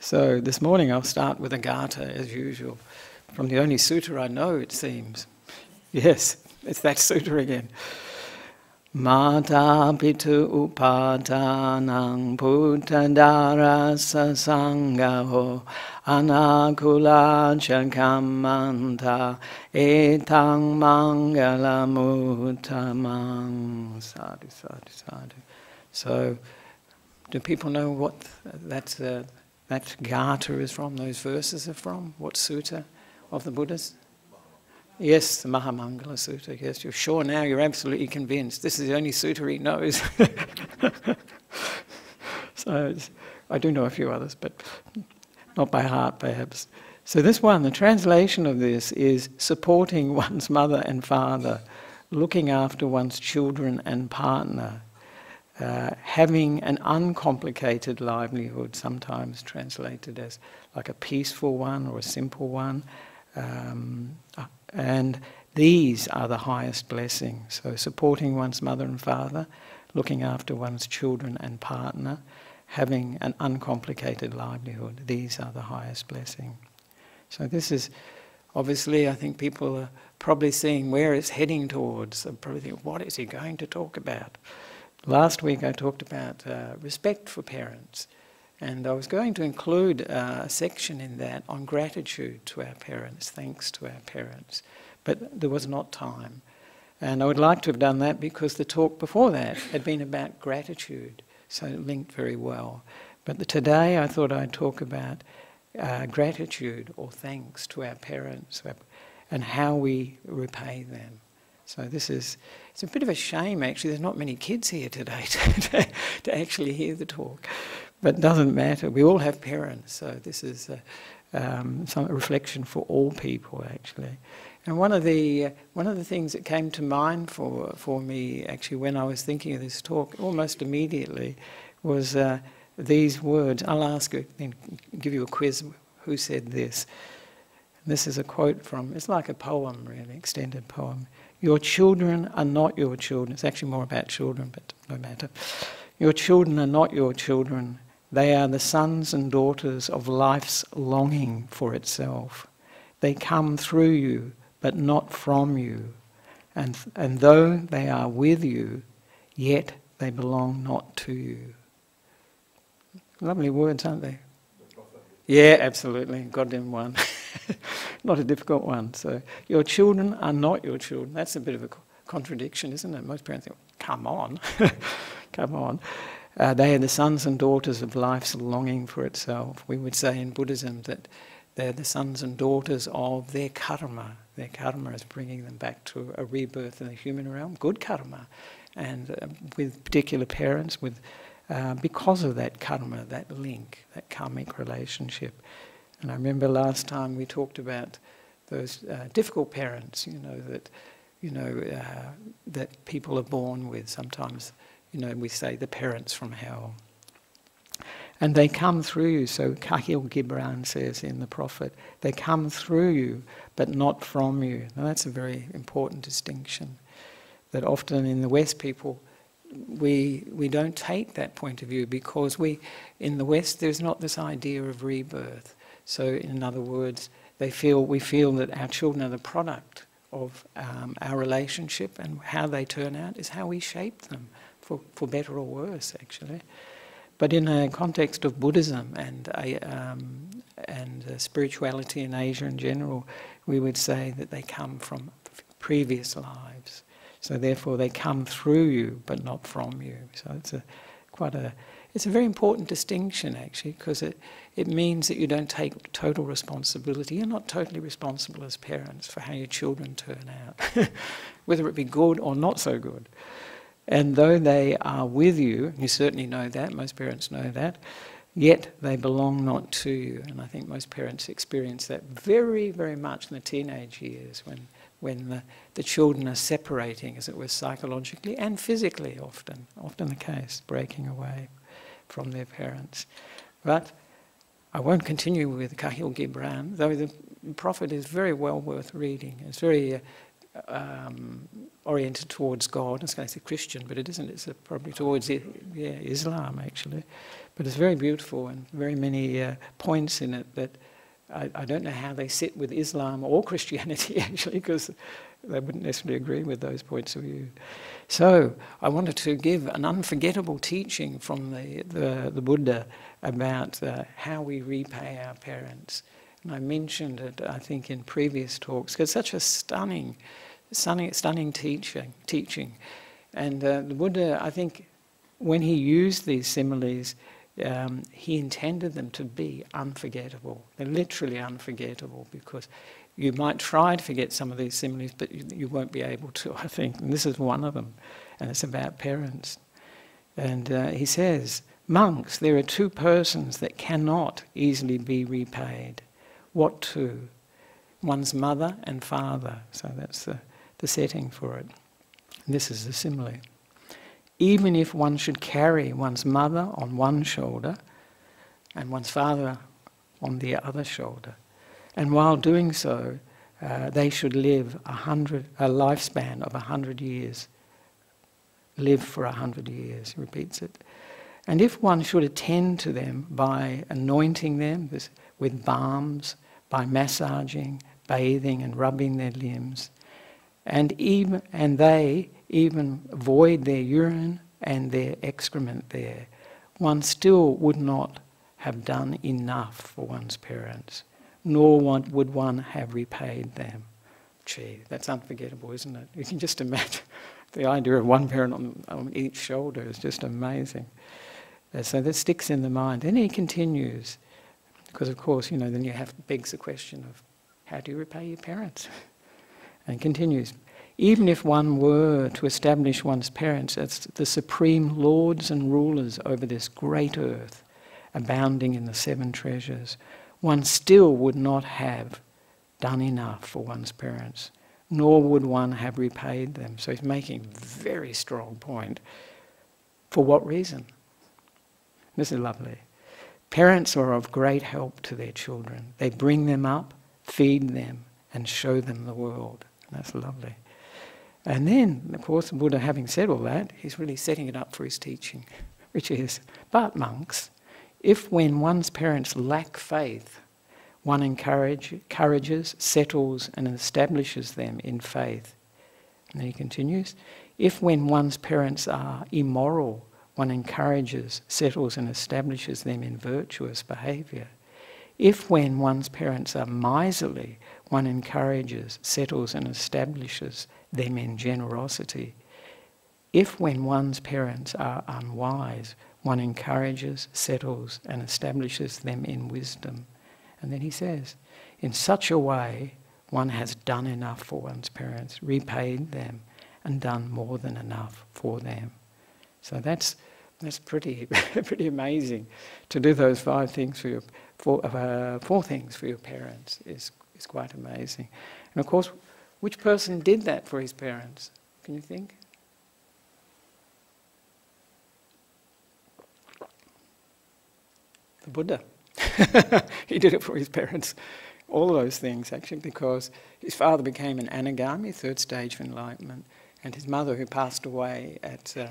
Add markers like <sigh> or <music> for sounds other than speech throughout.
So this morning I'll start with a gatha as usual, from the only sutta I know, it seems. Yes, it's that sutta again. Mata pitu upadanang puttadarasa sangaho anakula chakamanta etang mangalamutamang sadhu sadhu sadhu. So, do people know what that's uh, that gatha is from? Those verses are from? What sutta of the Buddhas? Yes, the Mahamangala Sutta. Yes, you're sure now, you're absolutely convinced. This is the only sutta he knows. <laughs> so I do know a few others, but not by heart perhaps. So this one, the translation of this is supporting <laughs> one's mother and father, looking after one's children and partner, uh, having an uncomplicated livelihood, sometimes translated as like a peaceful one or a simple one. Um, and these are the highest blessings. So, supporting one's mother and father, looking after one's children and partner, having an uncomplicated livelihood, these are the highest blessing. So, this is obviously, I think people are probably seeing where it's heading towards. They're probably thinking, what is he going to talk about? Last week I talked about uh, respect for parents. And I was going to include uh, a section in that on gratitude to our parents, thanks to our parents, but there was not time. And I would like to have done that because the talk before that had been about gratitude, so it linked very well. But today I thought I'd talk about uh, gratitude or thanks to our parents and how we repay them. So this is, it's a bit of a shame actually, there's not many kids here today <laughs> to, to actually hear the talk but it doesn't matter. We all have parents, so this is a, um, some reflection for all people actually. And one of the one of the things that came to mind for for me actually when I was thinking of this talk almost immediately was uh, these words. I'll ask you, then give you a quiz. Who said this? This is a quote from. It's like a poem, really, extended poem. Your children are not your children. It's actually more about children, but no matter. Your children are not your children. They are the sons and daughters of life's longing for itself. They come through you, but not from you. And, and though they are with you, yet they belong not to you. Lovely words, aren't they? Yeah, absolutely. Goddamn one. <laughs> not a difficult one. So, your children are not your children. That's a bit of a contradiction, isn't it? Most parents think, come on, <laughs> come on. Uh, they are the sons and daughters of life's longing for itself. We would say in Buddhism that they're the sons and daughters of their karma. Their karma is bringing them back to a rebirth in the human realm, good karma, and uh, with particular parents, with uh, because of that karma, that link, that karmic relationship. And I remember last time we talked about those uh, difficult parents, you know that you know uh, that people are born with sometimes you know, we say the parents from hell. And they come through you, so Kahlil Gibran says in the Prophet, they come through you, but not from you. Now that's a very important distinction. That often in the West, people, we, we don't take that point of view because we, in the West, there's not this idea of rebirth. So, in other words, they feel, we feel that our children are the product of um, our relationship and how they turn out is how we shape them for, for better or worse, actually. But in a context of Buddhism and, um, and uh, spirituality in Asia in general, we would say that they come from previous lives. So therefore, they come through you, but not from you. So it's a quite a it's a very important distinction actually, because it it means that you don't take total responsibility. You're not totally responsible as parents for how your children turn out, <laughs> whether it be good or not so good. And though they are with you, you certainly know that, most parents know that, yet they belong not to you. And I think most parents experience that very, very much in the teenage years when, when the, the children are separating, as it were, psychologically and physically often, often the case, breaking away from their parents. But I won't continue with Kahlil Gibran, though the Prophet is very well worth reading. It's very uh, um, oriented towards God. I was going to say Christian, but it isn't. It's probably towards yeah, Islam actually. But it's very beautiful and very many uh, points in it that I, I, don't know how they sit with Islam or Christianity <laughs> actually, because they wouldn't necessarily agree with those points of view. So I wanted to give an unforgettable teaching from the, the, the Buddha about uh, how we repay our parents. And I mentioned it, I think, in previous talks, because such a stunning, stunning, stunning teaching. teaching. And uh, the Buddha, I think, when he used these similes, um, he intended them to be unforgettable. They're literally unforgettable because you might try to forget some of these similes, but you, you, won't be able to, I think. And this is one of them, and it's about parents. And uh, he says, Monks, there are two persons that cannot easily be repaid. What two? One's mother and father. So that's the, the setting for it. And this is the simile. Even if one should carry one's mother on one shoulder and one's father on the other shoulder, and while doing so, uh, they should live a hundred, a lifespan of a hundred years. Live for a hundred years, he repeats it. And if one should attend to them by anointing them with balms, by massaging, bathing, and rubbing their limbs, and even and they even void their urine and their excrement there, one still would not have done enough for one's parents nor would one have repaid them. Gee, that's unforgettable, isn't it? You can just imagine <laughs> the idea of one parent on, on each shoulder is just amazing. Uh, so that sticks in the mind. Then he continues, because of course, you know, then you have begs the question of how do you repay your parents? <laughs> And continues, even if one were to establish one's parents as the supreme lords and rulers over this great earth, abounding in the seven treasures, one still would not have done enough for one's parents, nor would one have repaid them. So he's making a very strong point. For what reason? This is lovely. Parents are of great help to their children. They bring them up, feed them, and show them the world. That's lovely. And then, of course, Buddha, having said all that, he's really setting it up for his teaching, <laughs> which is, but monks, if when one's parents lack faith, one encourage, encourages, settles, and establishes them in faith. And then he continues if when one's parents are immoral, one encourages, settles, and establishes them in virtuous behaviour. If when one's parents are miserly, one encourages, settles, and establishes them in generosity. If when one's parents are unwise, one encourages, settles, and establishes them in wisdom. And then he says, in such a way, one has done enough for one's parents, repaid them, and done more than enough for them. So that's that's pretty <laughs> pretty amazing. To do those five things for your four, uh, four things for your parents is is quite amazing. And of course, which person did that for his parents? Can you think? The Buddha. <laughs> he did it for his parents. All those things, actually, because his father became an anagami, third stage of enlightenment, and his mother, who passed away at uh,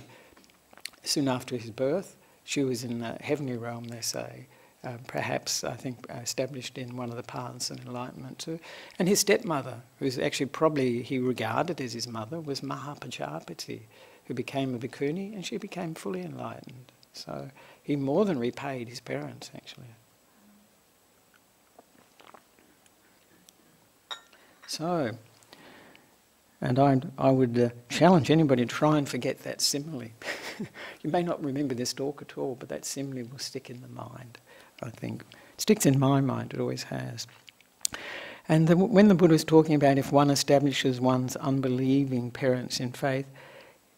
soon after his birth, she was in the heavenly realm, they say. Uh, perhaps, I think, established in one of the paths of enlightenment too. And his stepmother, who's actually probably he regarded as his mother, was Mahapajapati, who became a bhikkhuni, and she became fully enlightened. So he more than repaid his parents, actually. So, and I, I would uh, challenge anybody to try and forget that simile. <laughs> you may not remember this talk at all, but that simile will stick in the mind, I think. It sticks in my mind, it always has. And the, when the Buddha is talking about if one establishes one's unbelieving parents in faith,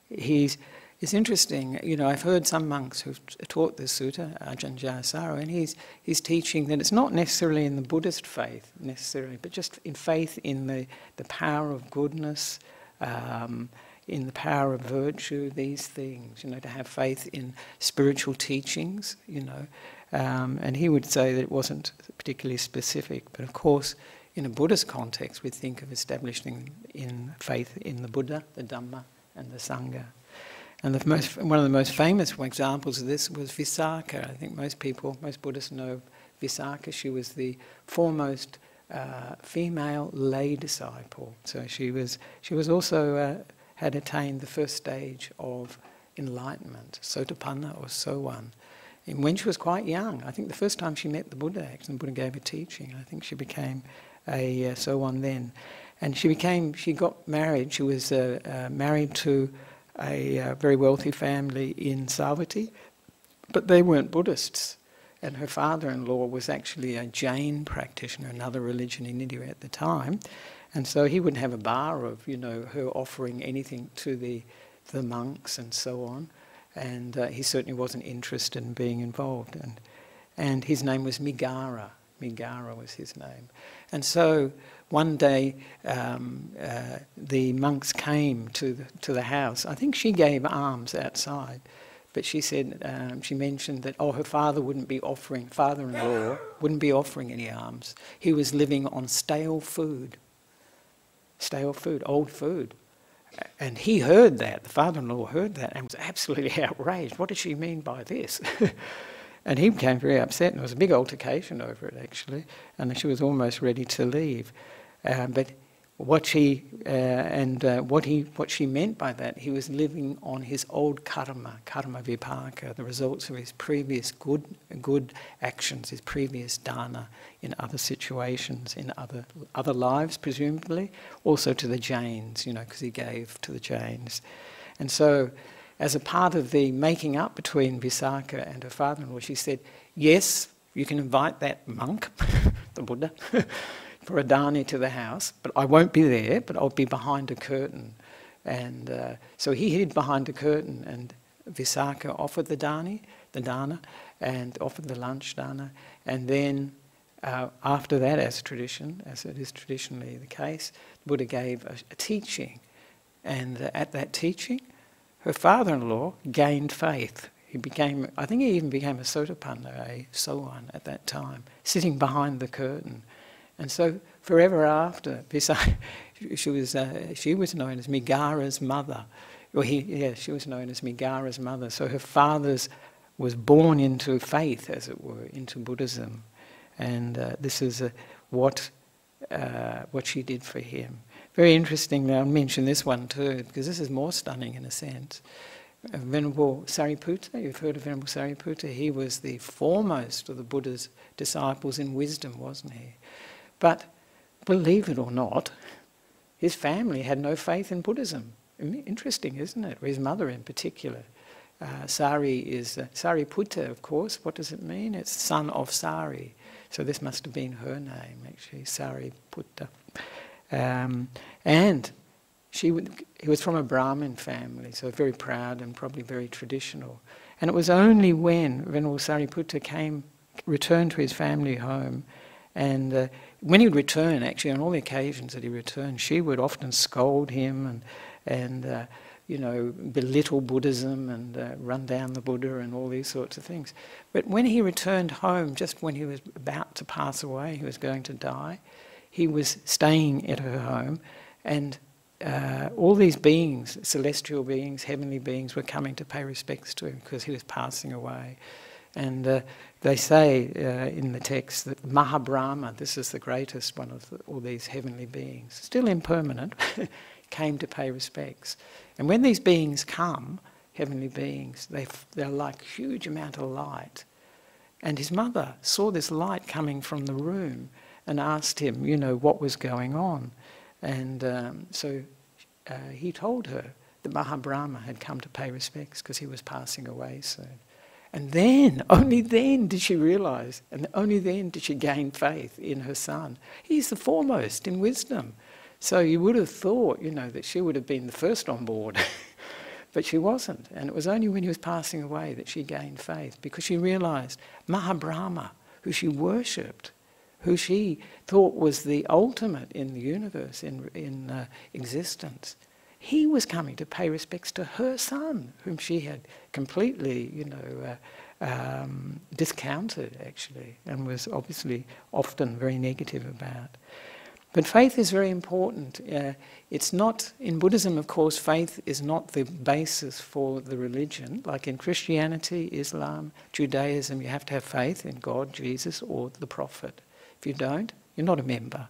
he's it's interesting, you know, I've heard some monks who've taught this sutta, Ajahn Jayasaro, and he's, he's teaching that it's not necessarily in the Buddhist faith, necessarily, but just in faith in the, the power of goodness, um, in the power of virtue, these things, you know, to have faith in spiritual teachings, you know. Um, and he would say that it wasn't particularly specific, but of course, in a Buddhist context, we think of establishing in faith in the Buddha, the Dhamma, and the Sangha. And the most, one of the most famous examples of this was Visakha. I think most people, most Buddhists know Visakha. She was the foremost uh, female lay disciple. So she was, she was also uh, had attained the first stage of enlightenment, Sotapanna or Sowan. And when she was quite young, I think the first time she met the Buddha, actually, the Buddha gave her teaching. I think she became a uh, Sowan then. And she became, she got married, she was uh, uh, married to a uh, very wealthy family in Savatthi, but they weren't Buddhists. And her father in law was actually a Jain practitioner, another religion in India at the time. And so he wouldn't have a bar of, you know, her offering anything to the, the monks and so on. And uh, he certainly wasn't interested in being involved. And, and his name was Migara. Migara was his name. And so one day um, uh, the monks came to the, to the house. I think she gave alms outside, but she said, um, she mentioned that, oh, her father wouldn't be offering, father in law wouldn't be offering any alms. He was living on stale food. Stale food, old food. And he heard that, the father in law heard that and was absolutely <laughs> outraged. What does she mean by this? <laughs> And he became very upset, and there was a big altercation over it actually. And she was almost ready to leave. Uh, but what she uh, and uh, what he what she meant by that, he was living on his old karma, karma vipaka, the results of his previous good good actions, his previous dana in other situations, in other other lives, presumably, also to the Jains, you know, because he gave to the Jains, and so as a part of the making up between Visakha and her father-in-law, she said, yes, you can invite that monk, <laughs> the Buddha, <laughs> for a dani to the house, but I won't be there, but I'll be behind a curtain. And uh, so he hid behind a curtain and Visakha offered the dani, the dana, and offered the lunch dana. And then uh, after that, as tradition, as it is traditionally the case, the Buddha gave a, a teaching. And uh, at that teaching, her father-in-law gained faith. He became, I think he even became a sotapanna, a sowan at that time, sitting behind the curtain. And so forever after, <laughs> she was, uh, she was known as Migara's mother. Well, he, yeah, she was known as Migara's mother. So her father's was born into faith, as it were, into Buddhism. And uh, this is uh, what, uh, what she did for him. Very interesting, I'll mention this one too, because this is more stunning in a sense. Venerable Sariputta, you've heard of Venerable Sariputta, he was the foremost of the Buddha's disciples in wisdom, wasn't he? But believe it or not, his family had no faith in Buddhism. Interesting, isn't it? His mother in particular. Uh, Sari is, uh, Sariputta, of course, what does it mean? It's son of Sari. So this must have been her name, actually, Sariputta. Um, and she would, he was from a Brahmin family, so very proud and probably very traditional. And it was only when Venerable Sariputta came, returned to his family home, and uh, when he would return, actually, on all the occasions that he returned, she would often scold him and, and uh, you know, belittle Buddhism and uh, run down the Buddha and all these sorts of things. But when he returned home, just when he was about to pass away, he was going to die, he was staying at her home, and uh, all these beings, celestial beings, heavenly beings, were coming to pay respects to him because he was passing away. And uh, they say uh, in the text that Mahabrahma, this is the greatest one of the, all these heavenly beings, still impermanent, <laughs> came to pay respects. And when these beings come, heavenly beings, they, they're like huge amount of light. And his mother saw this light coming from the room and asked him, you know, what was going on. And um, so uh, he told her that Mahabrahma had come to pay respects because he was passing away soon. And then, <laughs> only then did she realize, and only then did she gain faith in her son. He's the foremost in wisdom. So you would have thought, you know, that she would have been the first on board. <laughs> but she wasn't. And it was only when he was passing away that she gained faith because she realized Mahabrahma, who she worshipped, who she thought was the ultimate in the universe, in, in uh, existence, he was coming to pay respects to her son, whom she had completely, you know, uh, um, discounted actually, and was obviously often very negative about. But faith is very important. Uh, it's not, in Buddhism, of course, faith is not the basis for the religion. Like in Christianity, Islam, Judaism, you have to have faith in God, Jesus, or the Prophet. If you don't, you're not a member.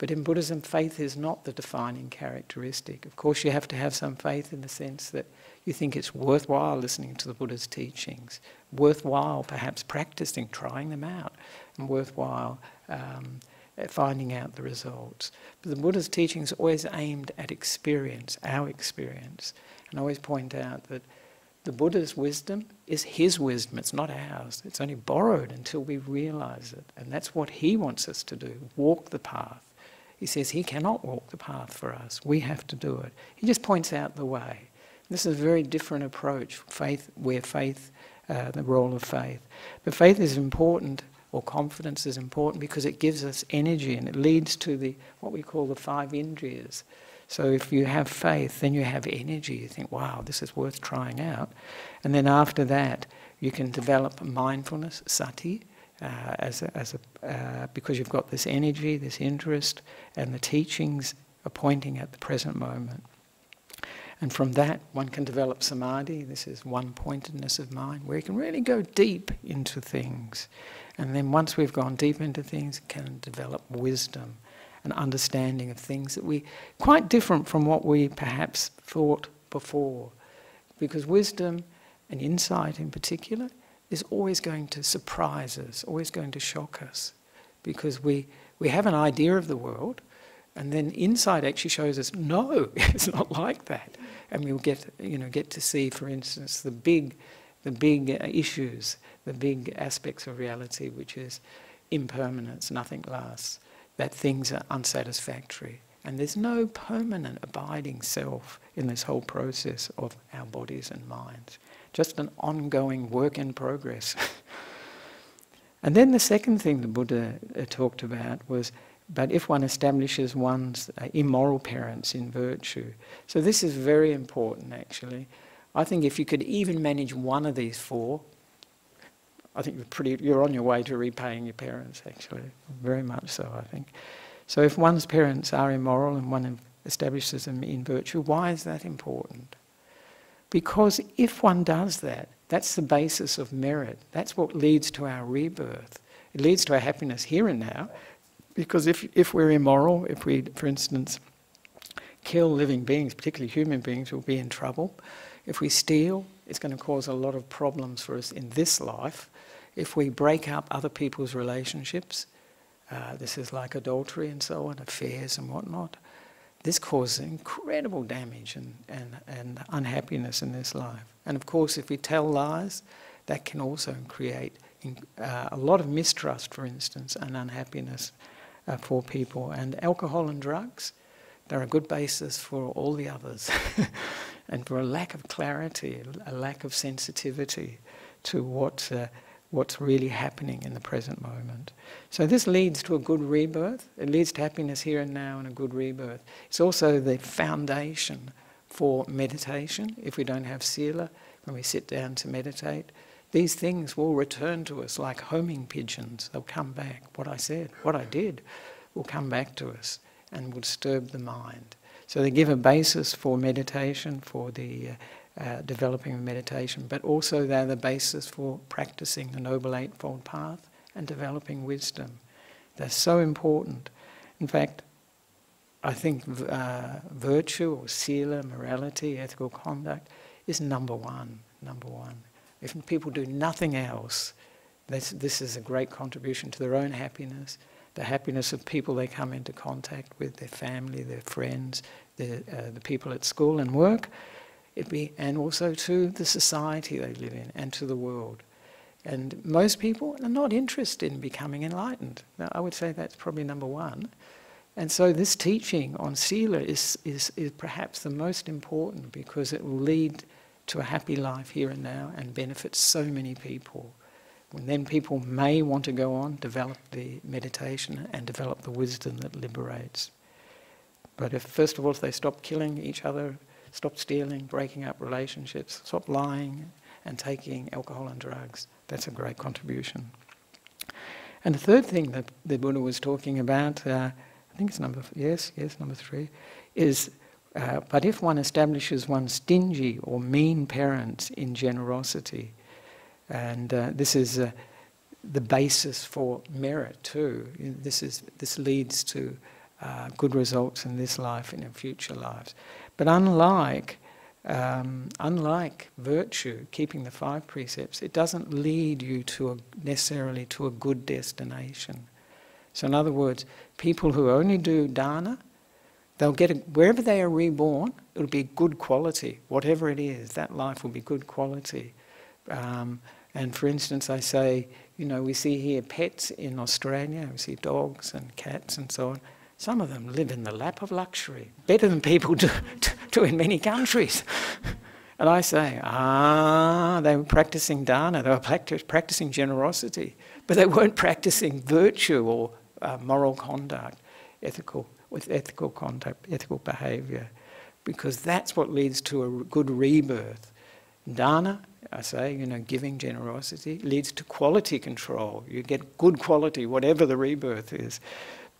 But in Buddhism, faith is not the defining characteristic. Of course, you have to have some faith in the sense that you think it's worthwhile listening to the Buddha's teachings, worthwhile perhaps practicing, trying them out, and worthwhile um, finding out the results. But the Buddha's teachings always aimed at experience, our experience. And I always point out that the Buddha's wisdom is his wisdom, it's not ours. It's only borrowed until we realize it. And that's what he wants us to do walk the path. He says he cannot walk the path for us. We have to do it. He just points out the way. This is a very different approach, faith, where faith, uh, the role of faith. But faith is important, or confidence is important, because it gives us energy and it leads to the what we call the five indriyas. So if you have faith, then you have energy. You think, wow, this is worth trying out. And then after that, you can develop mindfulness, sati, uh, as a, as a, uh, because you've got this energy, this interest, and the teachings are pointing at the present moment. And from that, one can develop samadhi. This is one pointedness of mind, where you can really go deep into things. And then once we've gone deep into things, can develop wisdom and understanding of things that we quite different from what we perhaps thought before. Because wisdom and insight in particular is always going to surprise us, always going to shock us, because we, we have an idea of the world, and then insight actually shows us, no, <laughs> it's not like that. And we'll get, you know, get to see, for instance, the big, the big uh, issues, the big aspects of reality, which is impermanence, nothing lasts, that things are unsatisfactory. And there's no permanent abiding self in this whole process of our bodies and minds just an ongoing work in progress. <laughs> and then the second thing the Buddha uh, talked about was but if one establishes one's uh, immoral parents in virtue. So this is very important actually. I think if you could even manage one of these four, I think you're pretty you're on your way to repaying your parents actually. Very much so I think. So if one's parents are immoral and one establishes them in virtue, why is that important? Because if one does that, that's the basis of merit. That's what leads to our rebirth. It leads to our happiness here and now. Because if, if we're immoral, if we, for instance, kill living beings, particularly human beings, we'll be in trouble. If we steal, it's going to cause a lot of problems for us in this life. If we break up other people's relationships, uh, this is like adultery and so on, affairs and whatnot this causes incredible damage and, and, and unhappiness in this life. And of course, if we tell lies, that can also create uh, a lot of mistrust, for instance, and unhappiness uh, for people. And alcohol and drugs, they're a good basis for all the others. <laughs> and for a lack of clarity, a lack of sensitivity to what. Uh, what's really happening in the present moment. So this leads to a good rebirth. It leads to happiness here and now and a good rebirth. It's also the foundation for meditation. If we don't have sila, when we sit down to meditate, these things will return to us like homing pigeons. They'll come back. What I said, what I did, will come back to us and will disturb the mind. So they give a basis for meditation, for the uh, uh, developing meditation, but also they're the basis for practicing the Noble Eightfold Path and developing wisdom. They're so important. In fact, I think uh, virtue or sila, morality, ethical conduct is number one. Number one. If people do nothing else, this, this is a great contribution to their own happiness, the happiness of people they come into contact with, their family, their friends, the, uh, the people at school and work, be, and also to the society they live in and to the world. And most people are not interested in becoming enlightened. Now, I would say that's probably number one. And so this teaching on Sila is, is, is perhaps the most important because it will lead to a happy life here and now and benefit so many people. And then people may want to go on, develop the meditation and develop the wisdom that liberates. But if, first of all, if they stop killing each other, stop stealing, breaking up relationships, stop lying and taking alcohol and drugs. That's a great contribution. And the third thing that the Buddha was talking about, uh, think it's number, yes, yes, number three, is, uh, but if one establishes one's stingy or mean parents in generosity, and uh, this is uh, the basis for merit too. This, is, this leads to uh, good results in this life and in future lives. But unlike um, unlike virtue, keeping the five precepts, it doesn't lead you to a, necessarily to a good destination. So, in other words, people who only do dana, they'll get a, wherever they are reborn, it'll be good quality. Whatever it is, that life will be good quality. Um, and for instance, I say, you know, we see here pets in Australia, we see dogs and cats and so on. Some of them live in the lap of luxury, better than people <laughs> do, do in many countries. And I say, ah, they were practicing dana, they were practicing generosity, but they weren't practicing virtue or uh, moral conduct, ethical, with ethical conduct, ethical behavior, because that's what leads to a good rebirth. Dana, I say, you know, giving generosity leads to quality control. You get good quality, whatever the rebirth is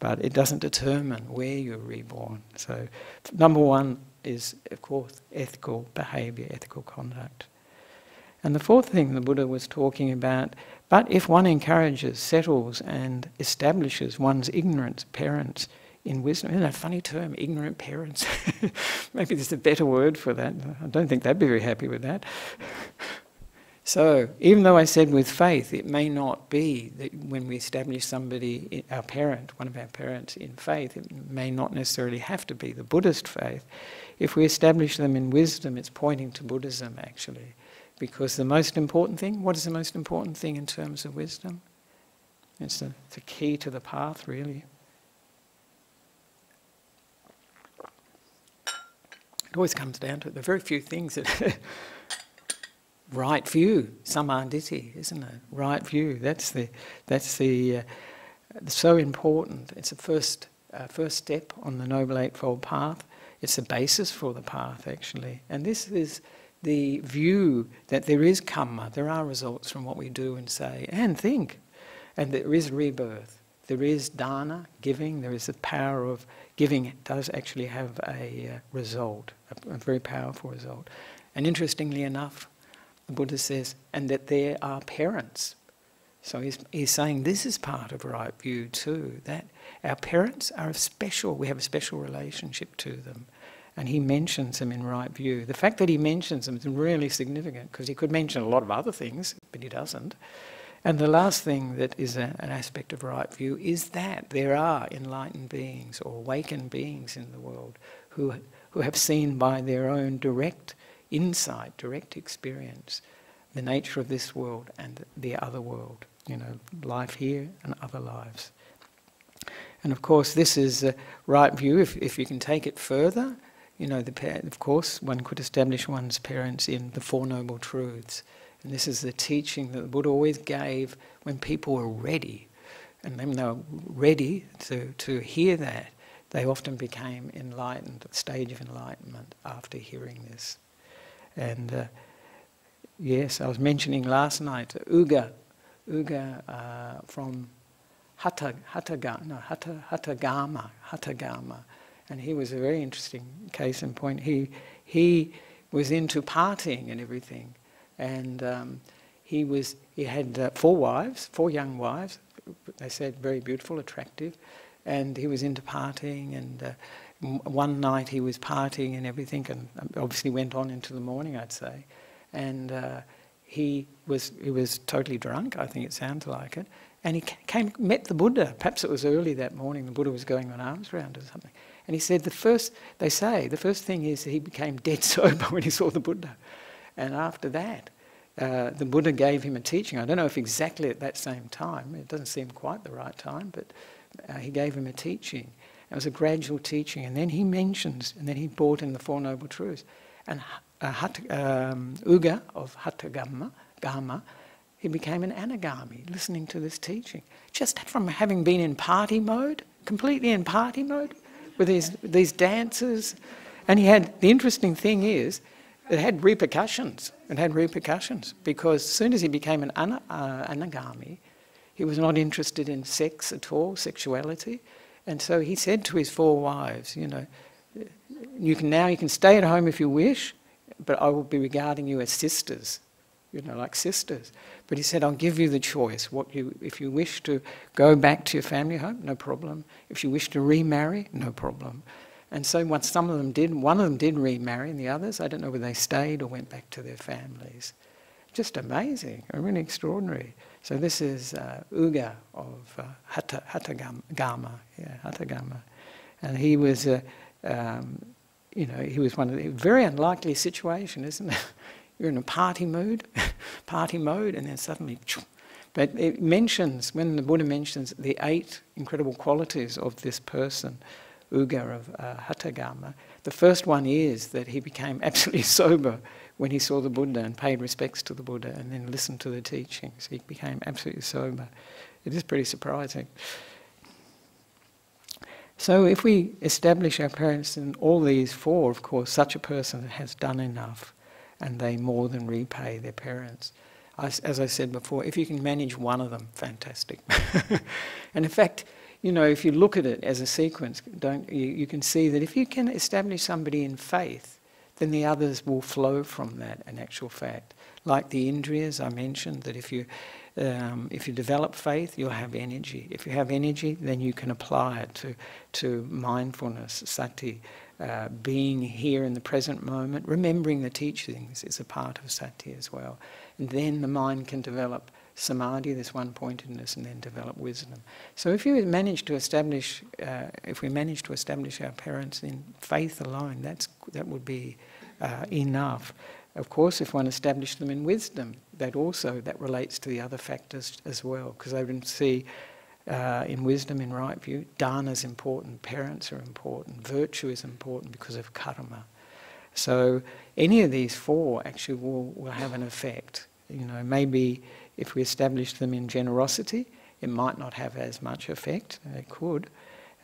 but it doesn't determine where you're reborn. So, number one is, of course, ethical behavior, ethical conduct. And the fourth thing the Buddha was talking about, but if one encourages, settles, and establishes one's ignorant parents in wisdom, isn't that a funny term, ignorant parents? <laughs> Maybe there's a better word for that. I don't think they'd be very happy with that. So, even though I said with faith, it may not be that when we establish somebody, our parent, one of our parents in faith, it may not necessarily have to be the Buddhist faith. If we establish them in wisdom, it's pointing to Buddhism actually. Because the most important thing, what is the most important thing in terms of wisdom? It's the, the key to the path, really. It always comes down to it. There are very few things that <laughs> right view, samma ditthi, isn't it? Right view. That's the that's the uh, so important. It's the first uh, first step on the noble eightfold path. It's the basis for the path, actually. And this is the view that there is karma. There are results from what we do and say and think, and there is rebirth. There is dana, giving. There is the power of giving. It does actually have a uh, result, a, a very powerful result. And interestingly enough, the Buddha says, and that there are parents. So he's, he's saying this is part of right view too, that our parents are special, we have a special relationship to them. And he mentions them in right view. The fact that he mentions them is really significant because he could mention a lot of other things, but he doesn't. And the last thing that is a, an aspect of right view is that there are enlightened beings or awakened beings in the world who, who have seen by their own direct insight, direct experience, the nature of this world and the other world, you know, life here and other lives. And of course, this is a right view. If, if you can take it further, you know, the, of course, one could establish one's parents in the Four Noble Truths. And this is the teaching that the Buddha always gave when people were ready. And when they were ready to, to hear that, they often became enlightened, a stage of enlightenment after hearing this. And uh, yes, I was mentioning last night Ugga, Ugga uh, from Hatha, Hathaga, no, Hatha, Hatthagama, Hatthagama. And he was a very interesting case in point. He, he was into partying and everything. And um, he, was, he had uh, four wives, four young wives, they said very beautiful, attractive. And he was into partying and uh, one night he was partying and everything, and obviously went on into the morning, I'd say. And uh, he was he was totally drunk. I think it sounds like it. And he came met the Buddha. Perhaps it was early that morning. The Buddha was going on alms round or something. And he said the first they say the first thing is he became dead <laughs> sober when he saw the Buddha. And after that, uh, the Buddha gave him a teaching. I don't know if exactly at that same time. It doesn't seem quite the right time, but uh, he gave him a teaching. It was a gradual teaching. And then he mentions, and then he brought in the Four Noble Truths. And uh, um, Ugga of Hatthagama, Gama, he became an anagami listening to this teaching. Just from having been in party mode, completely in party mode, with these, these dances. And he had, the interesting thing is, it had repercussions. It had repercussions because as soon as he became an ana, uh, anagami, he was not interested in sex at all, sexuality. And so he said to his four wives, you know, you can now you can stay at home if you wish, but I will be regarding you as sisters, you know, like sisters. But he said, I'll give you the choice. What you, if you wish to go back to your family home, no problem. If you wish to remarry, no problem. And so what some of them did, one of them did remarry, and the others, I don't know whether they stayed or went back to their families. Just amazing, really extraordinary. So this is uh, Ugga of uh, Hatha, Hatagama, yeah. And he was, uh, um, you know, he was one of the very unlikely situation, isn't it? <laughs> You're in a party mood, <laughs> party mode, and then suddenly, but it mentions, when the Buddha mentions the eight incredible qualities of this person, Ugga of uh, Hatagama, the first one is that he became <laughs> absolutely sober when he saw the Buddha and paid respects to the Buddha and then listened to the teachings. He became absolutely sober. It is pretty surprising. So, if we establish our parents in all these four, of course, such a person has done enough and they more than repay their parents. As, as I said before, if you can manage one of them, fantastic. <laughs> and in fact, you know, if you look at it as a sequence, don't you, you can see that if you can establish somebody in faith, then the others will flow from that in actual fact. Like the indriyas, I mentioned that if you, um, if you develop faith, you'll have energy. If you have energy, then you can apply it to, to mindfulness, sati, uh, being here in the present moment, remembering the teachings is a part of sati as well. And then the mind can develop samadhi, this one pointedness, and then develop wisdom. So if you manage to establish, uh, if we manage to establish our parents in faith alone, that's, that would be uh, enough. Of course, if one established them in wisdom, that also that relates to the other factors as well, because they would see uh, in wisdom, in right view, dana is important, parents are important, virtue is important because of karma. So any of these four actually will, will have an effect. You know, maybe if we establish them in generosity, it might not have as much effect. It could,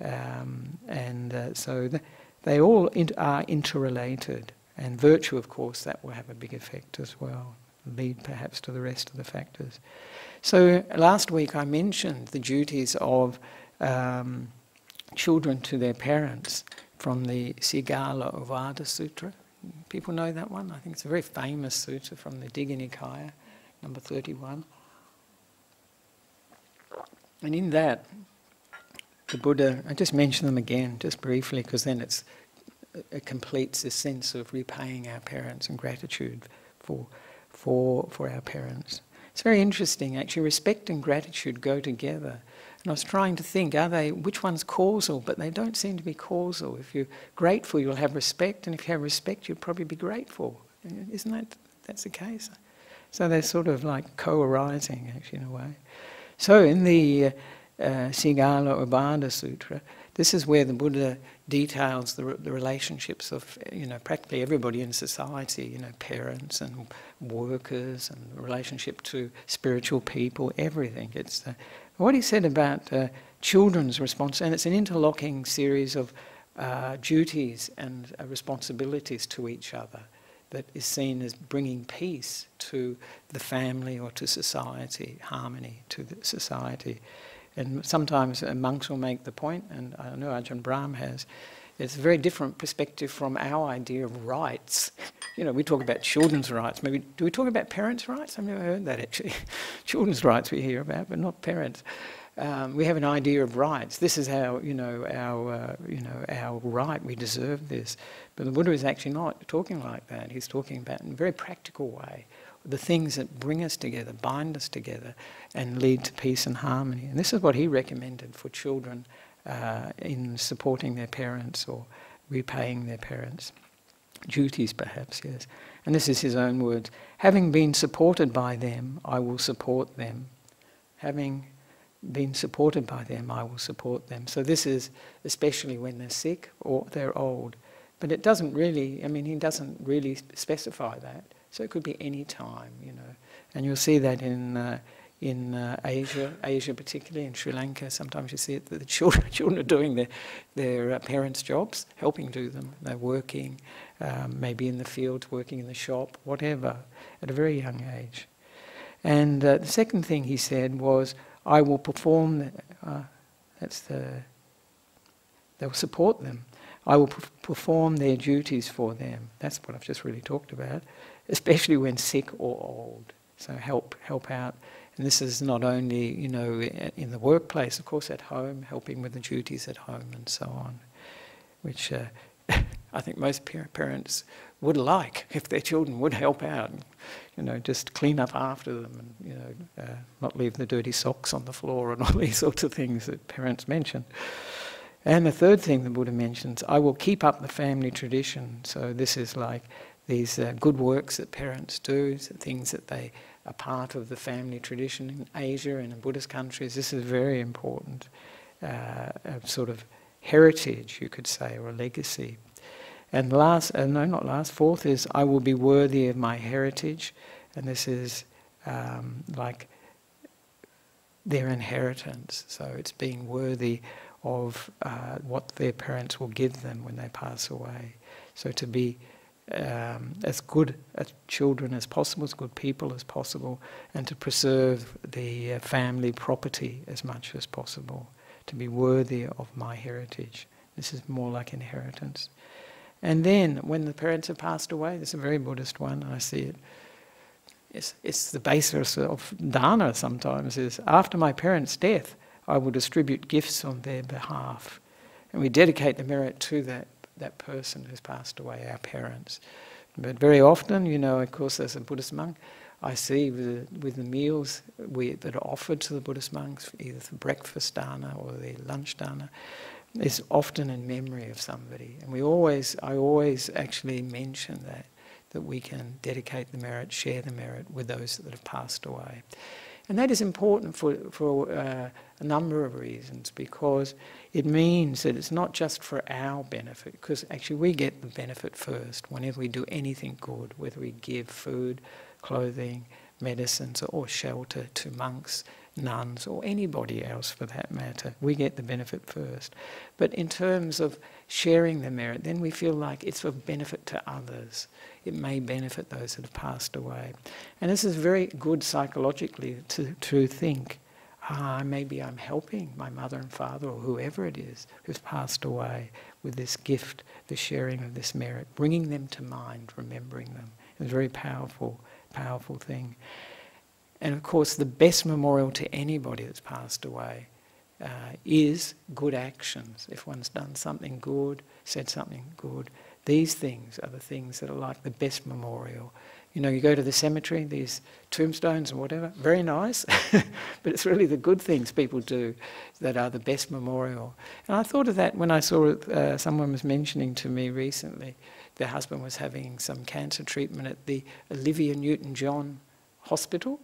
um, and uh, so th- they all in- are interrelated. And virtue, of course, that will have a big effect as well, lead perhaps to the rest of the factors. So last week I mentioned the duties of um, children to their parents from the Sigala Ovada Sutra. People know that one? I think it's a very famous sutra from the Digha Nikaya, number 31. And in that, the Buddha, I just mention them again, just briefly, because then it's it completes this sense of repaying our parents and gratitude for, for, for our parents. It's very interesting, actually. Respect and gratitude go together. And I was trying to think, are they, which one's causal? But they don't seem to be causal. If you're grateful, you'll have respect, and if you have respect, you'll probably be grateful. Isn't that that's the case? So they're sort of like co-arising, actually, in a way. So in the uh, Sigala Ovada Sutra, this is where the Buddha details the, the relationships of you know practically everybody in society, you know parents and workers and relationship to spiritual people, everything. It's uh, what he said about uh, children's response, and it's an interlocking series of uh, duties and uh, responsibilities to each other that is seen as bringing peace to the family or to society, harmony to the society. And sometimes monks will make the point, and I know Ajahn Brahm has, it's a very different perspective from our idea of rights. <laughs> You know, we talk about children's rights. Maybe do we talk about parents' rights? I've never heard that actually. <laughs> children's rights we hear about, but not parents. Um, we have an idea of rights. This is how you know our uh, you know our right. We deserve this. But the Buddha is actually not talking like that. He's talking about in a very practical way the things that bring us together, bind us together, and lead to peace and harmony. And this is what he recommended for children uh, in supporting their parents or repaying their parents. Duties, perhaps, yes. And this is his own words. Having been supported by them, I will support them. Having been supported by them, I will support them. So this is especially when they're sick or they're old. But it doesn't really, I mean, he doesn't really specify that. So it could be any time, you know. And you'll see that in, uh, in uh, Asia, Asia particularly, in Sri Lanka, sometimes you see it, that the <laughs> children, children are doing their, their uh, parents' jobs, helping do them. They're working, um, maybe in the fields, working in the shop, whatever, at a very young age. And uh, the second thing he said was, I will perform, uh, that's the They'll support them. I will perform their duties for them. That's what I've just really talked about, especially when sick or old. So help, help out. And this is not only, you know, in the workplace, of course, at home, helping with the duties at home and so on, which uh, <laughs> I think most parents would like if their children would help out, and, you know, just clean up after them and, you know, uh, not leave the dirty socks on the floor and <laughs> all these sorts of things that parents mention. And the third thing the Buddha mentions, I will keep up the family tradition. So this is like these uh, good works that parents do, things that they are part of the family tradition in Asia and in Buddhist countries. This is a very important, uh, sort of heritage, you could say, or a legacy. And last, uh, no, not last, fourth is I will be worthy of my heritage. And this is um, like their inheritance. So it's being worthy of uh, what their parents will give them when they pass away. So to be um, as good as children as possible, as good people as possible, and to preserve the uh, family property as much as possible, to be worthy of my heritage. This is more like inheritance. And then, when the parents have passed away, this is a very Buddhist one, I see it. It's, it's the basis of dana sometimes, is after my parents' death, I will distribute gifts on their behalf. And we dedicate the merit to that that person who's passed away, our parents. But very often, you know, of course, as a Buddhist monk, I see with the, with the meals we, that are offered to the Buddhist monks, either the breakfast dana or the lunch dana, is often in memory of somebody. And we always, I always actually mention that, that we can dedicate the merit, share the merit with those that have passed away. And that is important for, for uh, a number of reasons because it means that it's not just for our benefit, because actually we get the benefit first whenever we do anything good, whether we give food, clothing, medicines, or shelter to monks, nuns, or anybody else for that matter. We get the benefit first. But in terms of sharing the merit, then we feel like it's of benefit to others it may benefit those that have passed away. And this is very good psychologically to, to think, ah, maybe I'm helping my mother and father or whoever it is who's passed away with this gift, the sharing of this merit, bringing them to mind, remembering them. It's a very powerful, powerful thing. And of course, the best memorial to anybody that's passed away uh, is good actions. If one's done something good, said something good, these things are the things that are like the best memorial. You know, you go to the cemetery, these tombstones and whatever, very nice, <laughs> but it's really the good things people do that are the best memorial. And I thought of that when I saw uh, someone was mentioning to me recently, their husband was having some cancer treatment at the Olivia Newton-John Hospital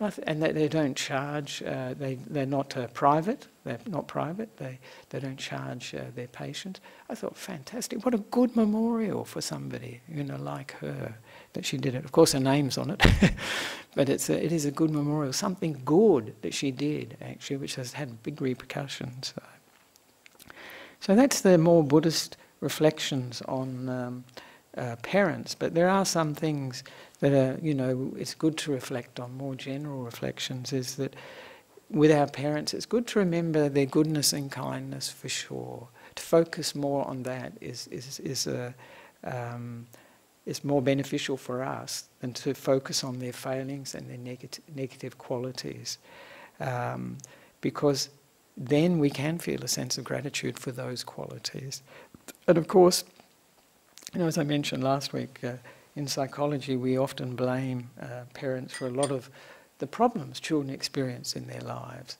and they, they don't charge, uh, they, they're not uh, private, they're not private, they, they don't charge uh, their patients. I thought, fantastic, what a good memorial for somebody, you know, like her, that she did it. Of course, her name's on it, <laughs> but it's a, it is a good memorial, something good that she did, actually, which has had big repercussions. So, so that's the more Buddhist reflections on um, uh, parents, but there are some things that are, you know, it's good to reflect on, more general reflections, is that with our parents, it's good to remember their goodness and kindness for sure. To focus more on that is, is, is, a, um, is more beneficial for us than to focus on their failings and their negative, negative qualities. Um, because then we can feel a sense of gratitude for those qualities. And of course, you know, as I mentioned last week, uh, in psychology, we often blame uh, parents for a lot of the problems children experience in their lives.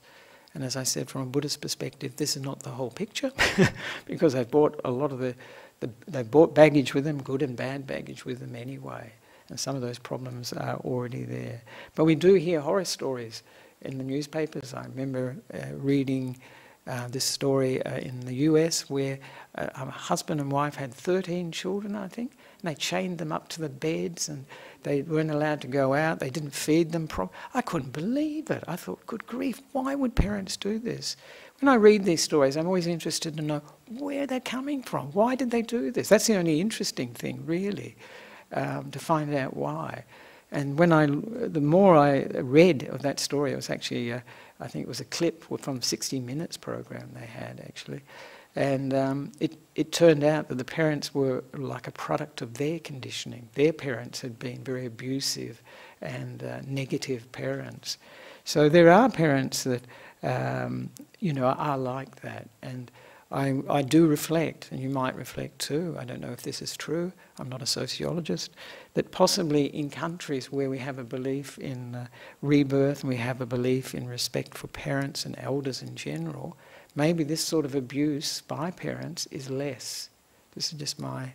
And as I said, from a Buddhist perspective, this is not the whole picture, <laughs> because they've brought a lot of the, the, they've brought baggage with them, good and bad baggage with them anyway. And some of those problems are already there. But we do hear horror stories in the newspapers. I remember uh, reading uh, this story uh, in the US where uh, a husband and wife had 13 children, I think, and they chained them up to the beds and they weren't allowed to go out. They didn't feed them properly. I couldn't believe it. I thought, good grief, why would parents do this? When I read these stories, I'm always interested to know where they're coming from. Why did they do this? That's the only interesting thing, really, um, to find out why. And when I, the more I read of that story, it was actually, uh, I think it was a clip from 60 Minutes program they had actually, And um, it, it turned out that the parents were like a product of their conditioning. Their parents had been very abusive and uh, negative parents. So there are parents that, um, you know, are like that. And I, I do reflect, and you might reflect too, I don't know if this is true, I'm not a sociologist, that possibly in countries where we have a belief in uh, rebirth and we have a belief in respect for parents and elders in general, maybe this sort of abuse by parents is less. This is just my,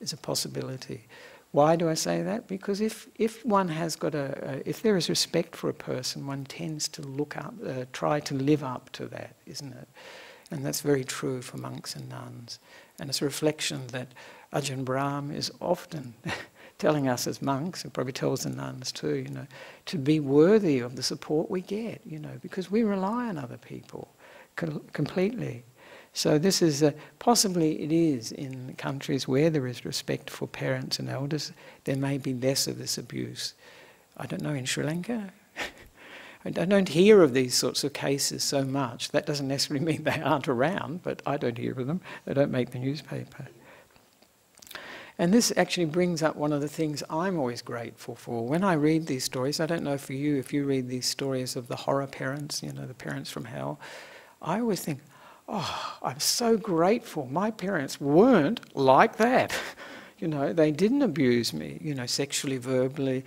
is a possibility. Why do I say that? Because if, if one has got a, a if there is respect for a person, one tends to look up, uh, try to live up to that, isn't it? And that's very true for monks and nuns. And it's a reflection that Ajahn Brahm is often <laughs> telling us as monks, and probably tells the nuns too, you know, to be worthy of the support we get, you know, because we rely on other people completely. So this is a, possibly it is in countries where there is respect for parents and elders, there may be less of this abuse. I don't know in Sri Lanka. <laughs> I don't hear of these sorts of cases so much. That doesn't necessarily mean they aren't around, but I don't hear of them. They don't make the newspaper. And this actually brings up one of the things I'm always grateful for. When I read these stories, I don't know for you, if you read these stories of the horror parents, you know, the parents from hell, I always think, oh, I'm so grateful. My parents weren't like that. <laughs> you know, they didn't abuse me, you know, sexually, verbally,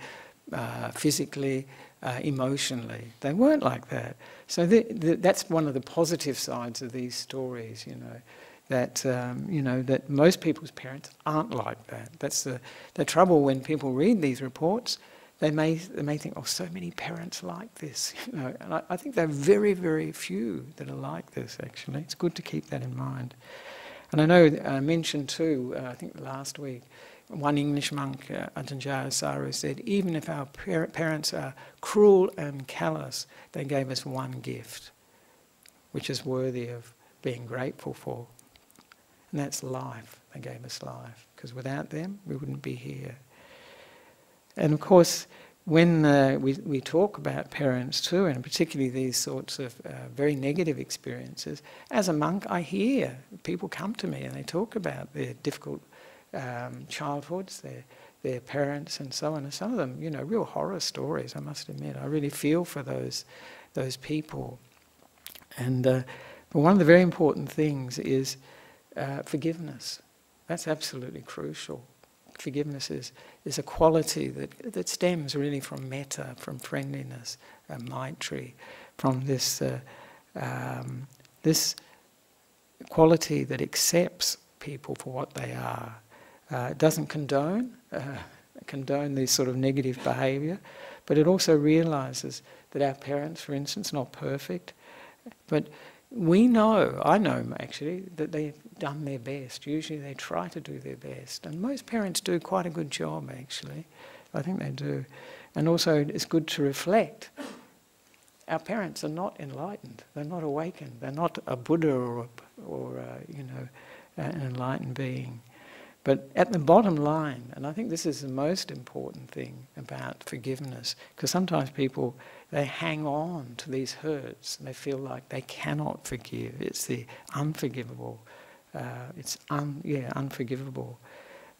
uh, physically uh, emotionally. They weren't like that. So that's one of the positive sides of these stories, you know, that, um, you know, that most people's parents aren't like that. That's the, the trouble when people read these reports. They may, they may think, oh, so many parents like this. <laughs> You know, and I, I think there are very, very few that are like this, actually. It's good to keep that in mind. And I know I mentioned too, uh, I think last week, one English monk, uh, Ajahn Jayasaro, said, even if our par parents are cruel and callous, they gave us one gift, which is worthy of being grateful for. And that's life. They gave us life. Because without them, we wouldn't be here. And of course, when uh, we, we talk about parents too, and particularly these sorts of uh, very negative experiences, as a monk, I hear people come to me and they talk about their difficult um, childhoods, their, their parents and so on. And some of them, you know, real horror stories, I must admit. I really feel for those, those people. And uh, but one of the very important things is uh, forgiveness. That's absolutely crucial. Forgiveness is, is a quality that, that stems really from metta, from friendliness, uh, maitri, from this, uh, um, this quality that accepts people for what they are. Uh, it doesn't condone, uh, condone this sort of negative behaviour, but it also realises that our parents, for instance, are not perfect, but we know, I know actually, that they've done their best. Usually they try to do their best. And most parents do quite a good job, actually. I think they do. And also, it's good to reflect. Our parents are not enlightened. They're not awakened. They're not a Buddha or, a, or a, you know, an enlightened being. But at the bottom line, and I think this is the most important thing about forgiveness, because sometimes people they hang on to these hurts and they feel like they cannot forgive. It's the unforgivable. Uh, it's un, yeah unforgivable.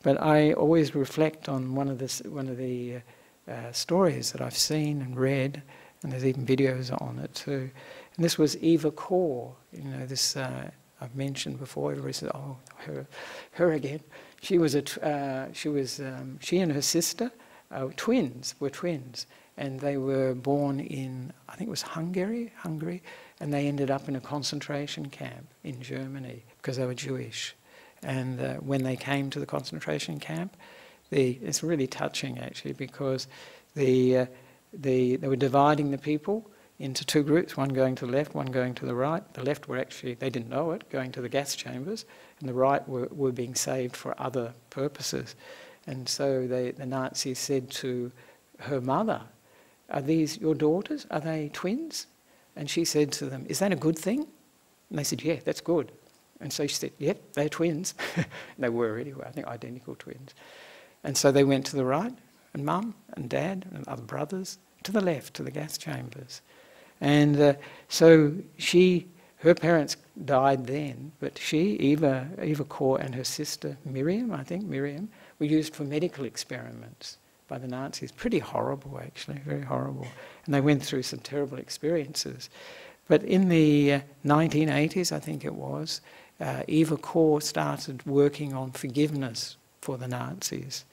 But I always reflect on one of the one of the uh, uh, stories that I've seen and read, and there's even videos on it too. And this was Eva Kor. You know this. Uh, I've mentioned before. Everybody says, "Oh, her, her again." She was a, uh, she was, um, she and her sister, uh, twins, were twins, and they were born in, I think it was Hungary, Hungary, and they ended up in a concentration camp in Germany because they were Jewish. And uh, when they came to the concentration camp, the, it's really touching actually because the, uh, the, they were dividing the people into two groups, one going to the left, one going to the right. The left were actually, they didn't know it, going to the gas chambers, and the right were, were being saved for other purposes. And so they, the Nazis said to her mother, Are these your daughters? Are they twins? And she said to them, Is that a good thing? And they said, Yeah, that's good. And so she said, Yep, they're twins. <laughs> they were anyway, I think identical twins. And so they went to the right, and mum and dad and other brothers, to the left, to the gas chambers. And uh, so she her parents died then, but she, Eva, Eva Kor, and her sister Miriam, I think Miriam, were used for medical experiments by the Nazis. Pretty horrible, actually, very horrible. And they went through some terrible experiences. But in the uh, 1980s, I think it was, uh, Eva Kor started working on forgiveness for the Nazis,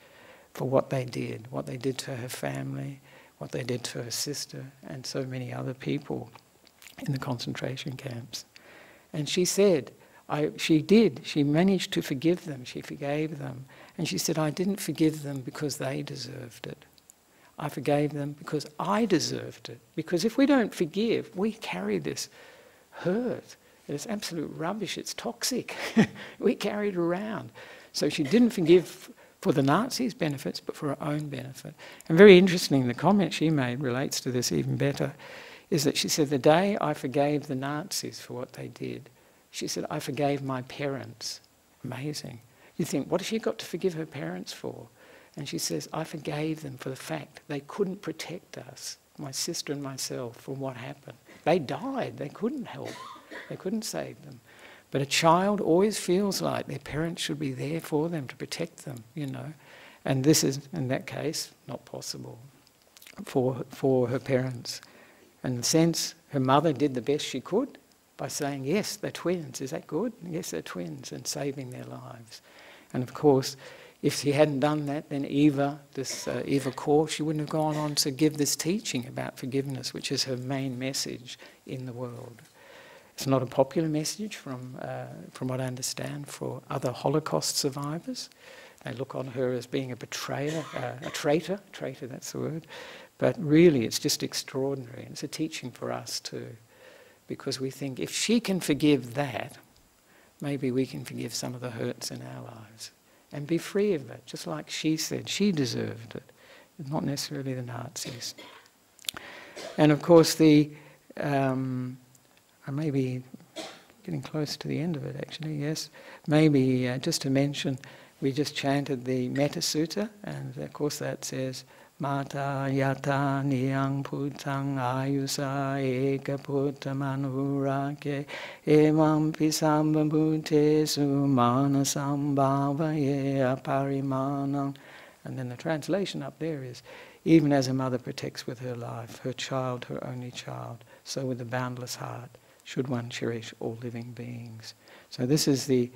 for what they did, what they did to her family, what they did to her sister, and so many other people in the concentration camps. And she said, I, she did, she managed to forgive them, she forgave them. And she said, I didn't forgive them because they deserved it. I forgave them because I deserved it. Because if we don't forgive, we carry this hurt. It's absolute rubbish, it's toxic. <laughs> we carry it around. So she didn't forgive for the Nazis' benefits, but for her own benefit. And very interesting, the comment she made relates to this even better is that she said, The day I forgave the Nazis for what they did, she said, I forgave my parents. Amazing. You think, what has she got to forgive her parents for? And she says, I forgave them for the fact they couldn't protect us, my sister and myself, from what happened. They died, they couldn't help, they couldn't save them. But a child always feels like their parents should be there for them to protect them, you know. And this is, in that case, not possible for, for her parents. In the sense, her mother did the best she could by saying, yes, they're twins. Is that good? Yes, they're twins, and saving their lives. And of course, if she hadn't done that, then Eva, this uh, Eva Kor, she wouldn't have gone on to give this teaching about forgiveness, which is her main message in the world. It's not a popular message, from, uh, from what I understand, for other Holocaust survivors. They look on her as being a betrayer, uh, a traitor, traitor, that's the word. But really, it's just extraordinary. And it's a teaching for us too, because we think if she can forgive that, maybe we can forgive some of the hurts in our lives and be free of it, just like she said. She deserved it, not necessarily the Nazis. And of course, the um, I may be getting close to the end of it actually, yes. Maybe uh, just to mention, we just chanted the Metta Sutta, and of course that says, Mata yata niyang putang ayusa eka putamanurake evam pisambhute sumana sambhavaye aparimanam. And then the translation up there is, even as a mother protects with her life her child, her only child, so with a boundless heart should one cherish all living beings. So this is the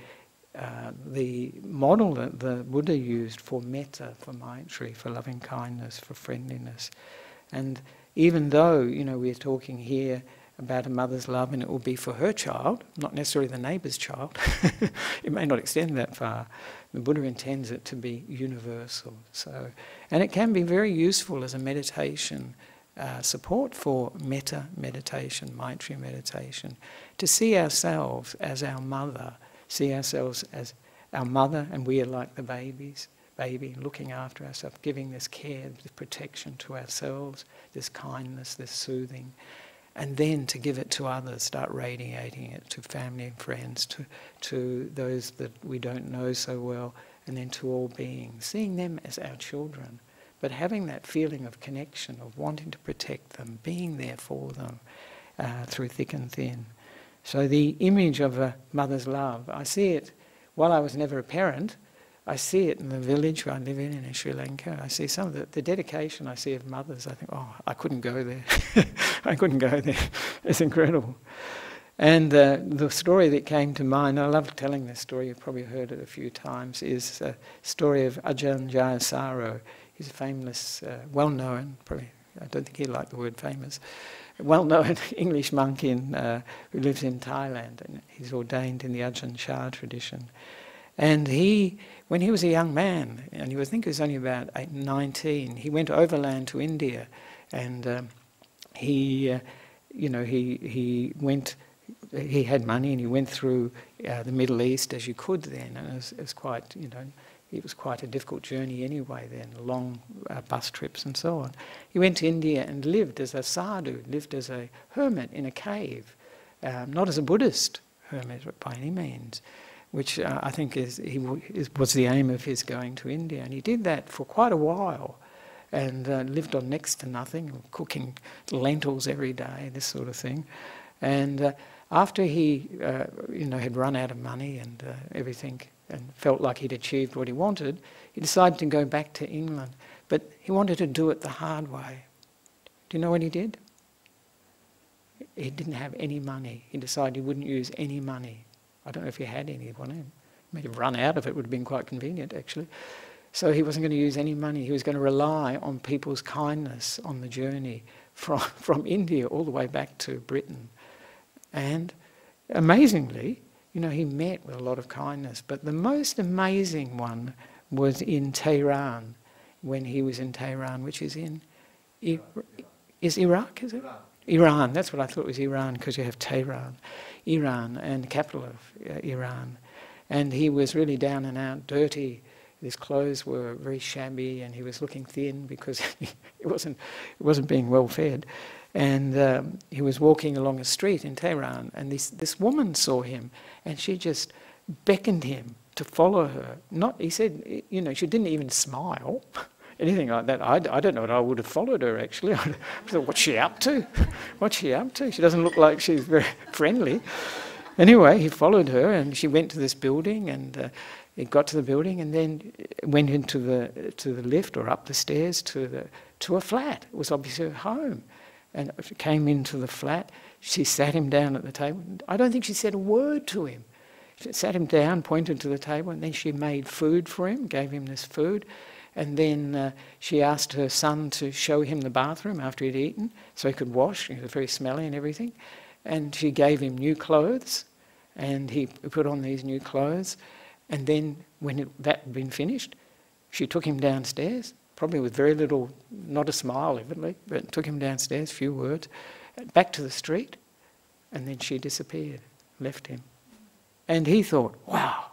uh, the model that the Buddha used for metta, for maitri, for loving kindness, for friendliness. And even though, you know, we're talking here about a mother's love and it will be for her child, not necessarily the neighbour's child, <laughs> it may not extend that far. The Buddha intends it to be universal. So, and it can be very useful as a meditation uh, support for metta meditation, maitri meditation, to see ourselves as our mother see ourselves as our mother and we are like the babies, baby, looking after ourselves, giving this care, this protection to ourselves, this kindness, this soothing, and then to give it to others, start radiating it to family and friends, to, to those that we don't know so well, and then to all beings, seeing them as our children, but having that feeling of connection, of wanting to protect them, being there for them uh, through thick and thin. So the image of a mother's love, I see it while I was never a parent. I see it in the village where I live in, in Sri Lanka. I see some of the, the dedication I see of mothers. I think, oh, I couldn't go there. <laughs> I couldn't go there. <laughs> It's incredible. And uh, the story that came to mind, I love telling this story, you've probably heard it a few times, is a story of Ajahn Jayasaro. He's a famous, uh, well known, probably, I don't think he liked the word famous, well-known <laughs> English monk in, uh, who lives in Thailand, and he's ordained in the Ajahn Chah tradition. And he, when he was a young man, and he was, I think he was only about eight, 19, he went overland to India, and um, he, uh, you know, he he went, he had money, and he went through uh, the Middle East as you could then, and it was, it was quite, you know, it was quite a difficult journey anyway then, long uh, bus trips and so on. He went to India and lived as a sadhu, lived as a hermit in a cave, um, not as a Buddhist hermit by any means, which uh, I think is, he is, was the aim of his going to India. And he did that for quite a while and uh, lived on next to nothing, cooking lentils every day, this sort of thing. And uh, after he, uh, you know, had run out of money and uh, everything, and felt like he'd achieved what he wanted, he decided to go back to England. But he wanted to do it the hard way. Do you know what he did? He didn't have any money. He decided he wouldn't use any money. I don't know if he had any him. May have run out of it, would have been quite convenient actually. So he wasn't going to use any money. He was going to rely on people's kindness on the journey from, <laughs> from India all the way back to Britain. And amazingly, you know, he met with a lot of kindness. But the most amazing one was in Tehran, when he was in Tehran, which is in, is Iraq, is it? Iran. Iran, that's what I thought was Iran, because you have Tehran, Iran, and the capital of uh, Iran. And he was really down and out, dirty. His clothes were very shabby, and he was looking thin because <laughs> he wasn't, he wasn't being well fed. And um, he was walking along a street in Tehran, and this, this woman saw him, and she just beckoned him to follow her. Not, he said, you know, she didn't even smile, <laughs> anything like that. I, I don't know what I would have followed her actually. <laughs> I thought, what's she up to? <laughs> What's she up to? She doesn't look like she's very friendly. Anyway, he followed her, and she went to this building, and uh, got to the building, and then went into the to the lift or up the stairs to the to a flat. It was obviously her home and came into the flat. She sat him down at the table. I don't think she said a word to him. She sat him down, pointed to the table, and then she made food for him, gave him this food. And then uh, she asked her son to show him the bathroom after he'd eaten so he could wash. He was very smelly and everything. And she gave him new clothes, and he put on these new clothes. And then, when it, that had been finished, she took him downstairs probably with very little, not a smile evidently, but took him downstairs, few words, back to the street, and then she disappeared, left him. And he thought, wow,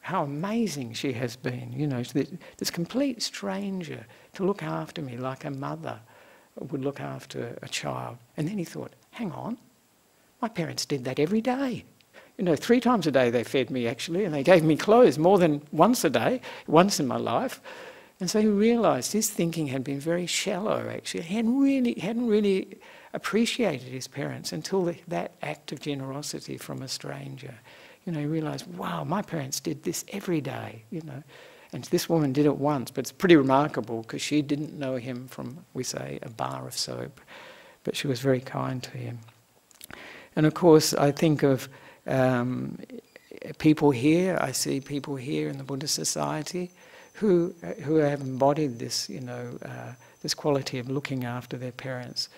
how amazing she has been, you know, this, complete stranger to look after me like a mother would look after a child. And then he thought, hang on, my parents did that every day. You know, three times a day they fed me actually, and they gave me clothes more than once a day, once in my life. And so he realised his thinking had been very shallow, actually. He hadn't really, hadn't really appreciated his parents until the, that act of generosity from a stranger. You know, he realised, wow, my parents did this every day, you know. And this woman did it once, but it's pretty remarkable because she didn't know him from, we say, a bar of soap. But she was very kind to him. And of course, I think of um, people here, I see people here in the Buddhist Society who, who have embodied this, you know, uh, this quality of looking after their parents,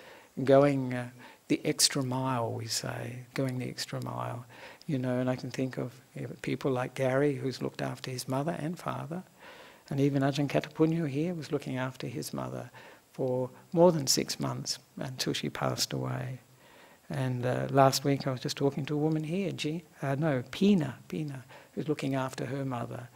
going uh, the extra mile, we say, going the extra mile, you know, and I can think of you know, people like Gary, who's looked after his mother and father, and even Ajahn Katapunya here was looking after his mother for more than six months until she passed away. And uh, last week I was just talking to a woman here, G, uh, no, Pina, Pina, who's looking after her mother.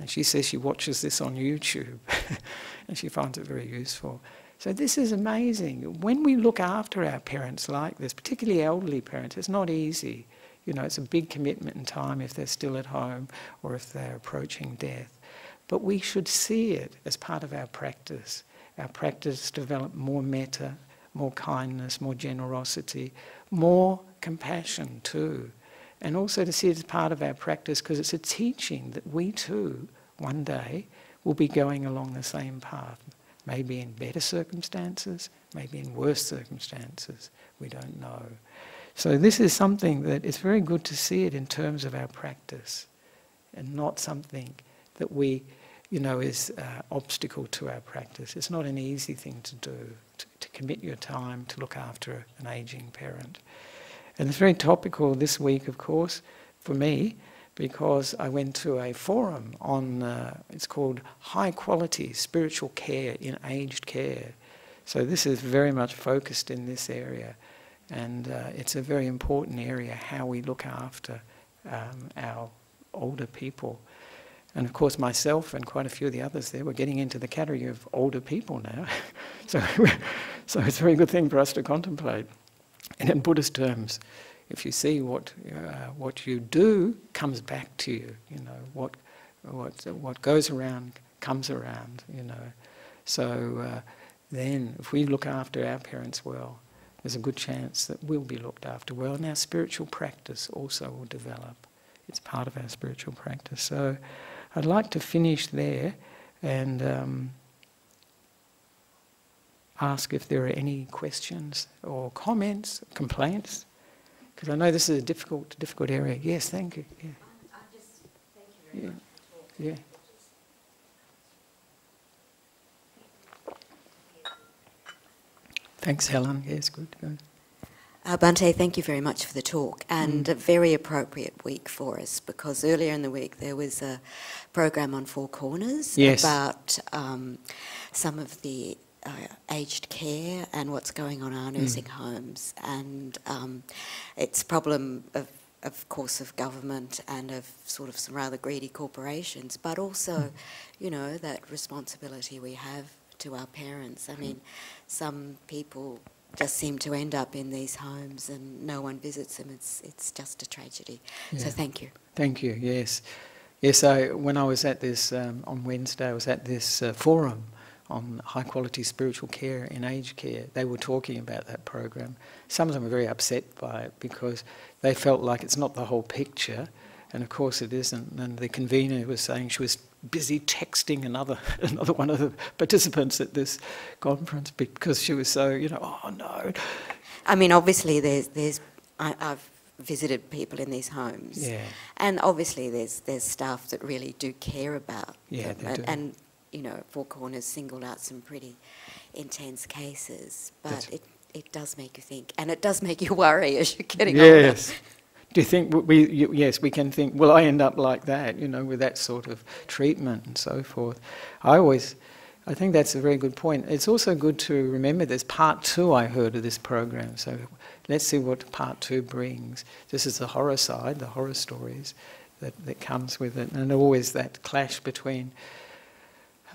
And she says she watches this on YouTube <laughs> and she finds it very useful. So this is amazing. When we look after our parents like this, particularly elderly parents, it's not easy. You know, it's a big commitment in time if they're still at home or if they're approaching death. But we should see it as part of our practice. Our practice develop more metta, more kindness, more generosity, more compassion too and also to see it as part of our practice because it's a teaching that we too, one day, will be going along the same path. Maybe in better circumstances, maybe in worse circumstances, we don't know. So this is something that it's very good to see it in terms of our practice and not something that we, you know, is uh, obstacle to our practice. It's not an easy thing to do, to, to commit your time to look after an aging parent. And it's very topical this week, of course, for me, because I went to a forum on, uh, it's called High Quality Spiritual Care in Aged Care. So this is very much focused in this area. And uh, it's a very important area, how we look after um, our older people. And of course, myself and quite a few of the others there were getting into the category of older people now. <laughs> so, <laughs> so it's a very good thing for us to contemplate. And in Buddhist terms, if you see what uh, what you do comes back to you, you know what what what goes around comes around, you know. So uh, then, if we look after our parents well, there's a good chance that we'll be looked after well, and our spiritual practice also will develop. It's part of our spiritual practice. So I'd like to finish there and um, ask if there are any questions or comments, complaints, because I know this is a difficult, difficult area. Yes, thank you. Yeah. yeah. Yeah. Thanks, Helen. Yes, good. good. Uh, Bhante, thank you very much for the talk and mm. a very appropriate week for us because earlier in the week there was a program on Four Corners yes. about um, some of the uh, aged care and what's going on in our nursing mm. homes and um, its a problem of of course of government and of sort of some rather greedy corporations but also mm. you know that responsibility we have to our parents I mean some people just seem to end up in these homes and no one visits them. It's, it's just a tragedy. Yeah. So thank you. Thank you, yes. Yes, I, when I was at this, um, on Wednesday, I was at this uh, forum on high quality spiritual care in aged care. They were talking about that program. Some of them were very upset by it because they felt like it's not the whole picture, and of course it isn't. And the convener was saying she was busy texting another <laughs> another one of the participants at this conference because she was so you know oh no. I mean, obviously there's there's I, have visited people in these homes, yeah. and obviously there's there's staff that really do care about yeah, them, and, and, you know Four Corners singled out some pretty intense cases, but That's it it does make you think, and it does make you <laughs> worry as you're getting yes. older do you think we, you, yes, we can think, will I end up like that, you know, with that sort of treatment and so forth? I always, I think that's a very good point. It's also good to remember there's part two I heard of this program, so let's see what part two brings. This is the horror side, the horror stories that, that comes with it, and always that clash between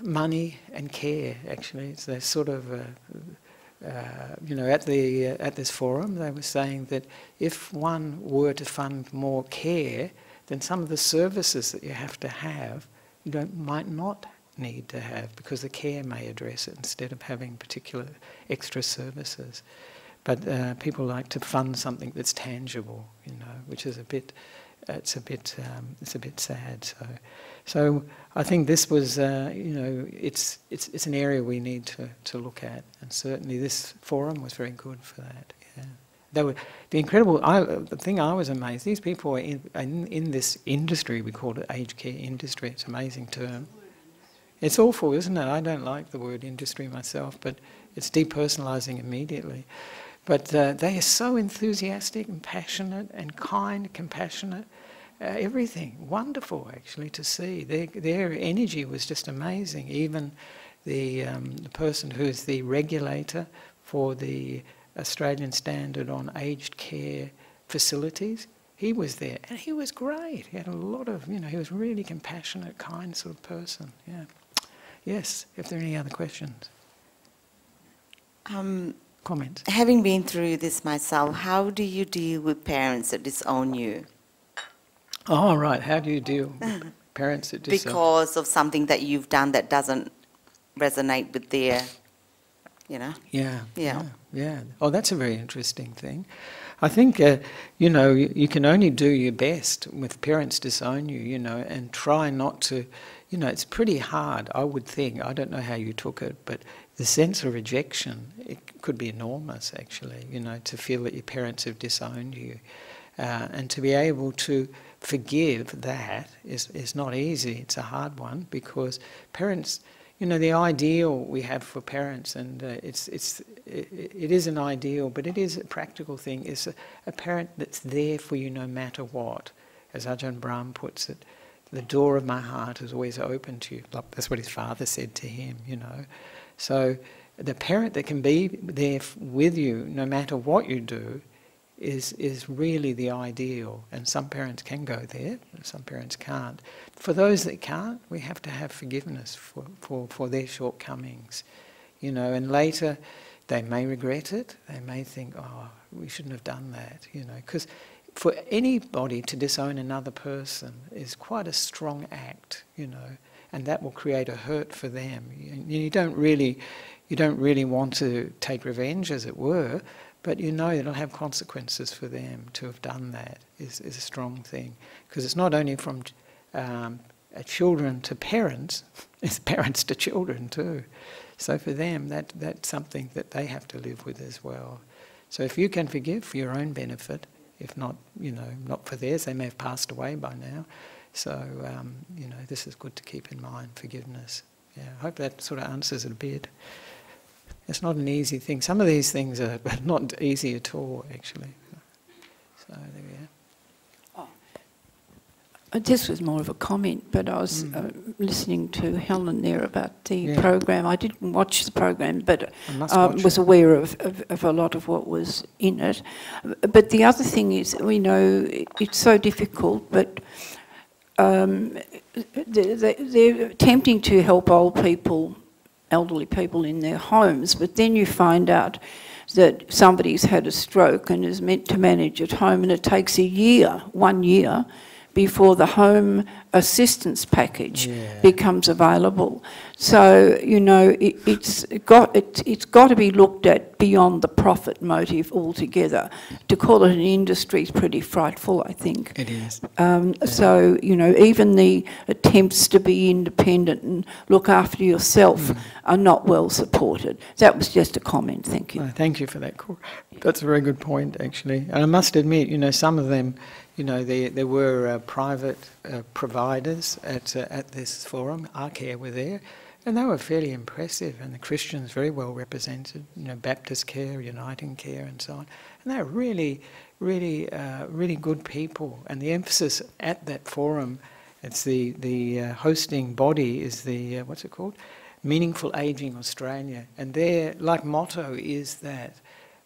money and care, actually. It's a sort of, uh, uh, you know, at the uh, at this forum, they were saying that if one were to fund more care, then some of the services that you have to have, you don't might not need to have because the care may address it instead of having particular extra services. But uh, people like to fund something that's tangible, you know, which is a bit, it's a bit, um, it's a bit sad. So. So I think this was, uh, you know, it's, it's, it's an area we need to, to look at, and certainly this forum was very good for that. Yeah. They were, the incredible, I, the thing I was amazed, these people are in, in, in this industry, we call it aged care industry, it's an amazing term. It's awful, isn't it? I don't like the word industry myself, but it's depersonalizing immediately. But uh, they are so enthusiastic and passionate and kind, compassionate everything. Wonderful, actually, to see. Their, their energy was just amazing. Even the, um, the person who's the regulator for the Australian standard on aged care facilities, he was there and he was great. He had a lot of, you know, he was really compassionate, kind sort of person. Yeah. Yes, if there are any other questions. Um, Comments? Having been through this myself, how do you deal with parents that disown you? Oh, right. How do you deal with parents that disown? Because of something that you've done that doesn't resonate with their, you know? Yeah. Yeah. Yeah. yeah. Oh, that's a very interesting thing. I think, uh, you know, you, you, can only do your best with parents disown you, you know, and try not to, you know, it's pretty hard, I would think. I don't know how you took it, but the sense of rejection, it could be enormous, actually, you know, to feel that your parents have disowned you. Uh, and to be able to forgive that is, is not easy. It's a hard one because parents, you know, the ideal we have for parents, and uh, it's, it's, it, it is an ideal, but it is a practical thing, is a, a parent that's there for you no matter what. As Ajahn Brahm puts it, the door of my heart is always open to you. That's what his father said to him, you know. So the parent that can be there with you no matter what you do is, is really the ideal. And some parents can go there, some parents can't. For those that can't, we have to have forgiveness for, for, for their shortcomings. You know, and later they may regret it, they may think, oh, we shouldn't have done that, you know, because for anybody to disown another person is quite a strong act, you know, and that will create a hurt for them. You, you don't really, you don't really want to take revenge, as it were, but you know it'll have consequences for them to have done that is, is a strong thing. Because it's not only from um, children to parents, <laughs> it's parents to children too. So for them, that, that's something that they have to live with as well. So if you can forgive for your own benefit, if not, you know, not for theirs, they may have passed away by now. So, um, you know, this is good to keep in mind, forgiveness. Yeah, I hope that sort of answers it a bit. It's not an easy thing. Some of these things are not easy at all, actually. So there we are. Uh, This was more of a comment, but I was uh, listening to Helen there about the Yeah. program. I didn't watch the program, but I um, was it. aware of, of, of a lot of what was in it. But the other thing is, we know it's so difficult, but um, they- they- they're attempting to help old people, elderly people in their homes, but then you find out that somebody's had a stroke and is meant to manage at home, and it takes a year, one year, before the home assistance package Yeah. becomes available. So you know it, it's got it, it's got to be looked at beyond the profit motive altogether. To call it an industry is pretty frightful, I think. It is. Um, so, you know, even the attempts to be independent and look after yourself Mm. are not well supported. That was just a comment, thank you. No, thank you for that. That's a very good point, actually. And I must admit, you know, some of them, you know, there, there were uh, private uh, providers at, uh, at this forum. Arcare were there, and they were fairly impressive, and the Christians very well represented, you know, Baptist Care, Uniting Care, and so on. And they were really, really, uh, really good people. And the emphasis at that forum, it's the, the uh, hosting body is the, uh, what's it called? Meaningful Ageing Australia. And their, like, motto is that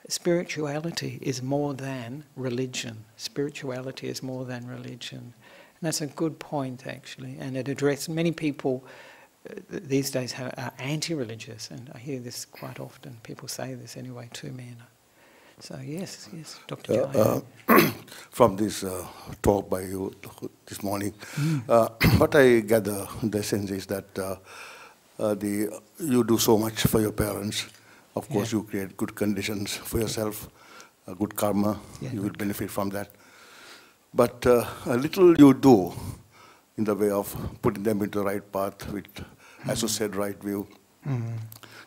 spirituality is more than religion. Spirituality is more than religion. And that's a good point, actually. And it addressed many people these days are anti religious, and I hear this quite often. People say this anyway to me. And, so, yes, yes, Dr. Uh, Jai. <clears throat> uh, from this uh, talk by you this morning, uh, <clears throat> what I gather, the sense is that uh, uh, the you do so much for your parents. Of course, Yeah. you create good conditions for yourself, uh, good karma. Yeah, you will benefit from that. But uh, a little you do in the way of putting them into the right path with, as you said, right view,